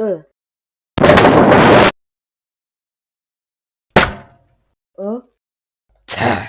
으. 어? 사.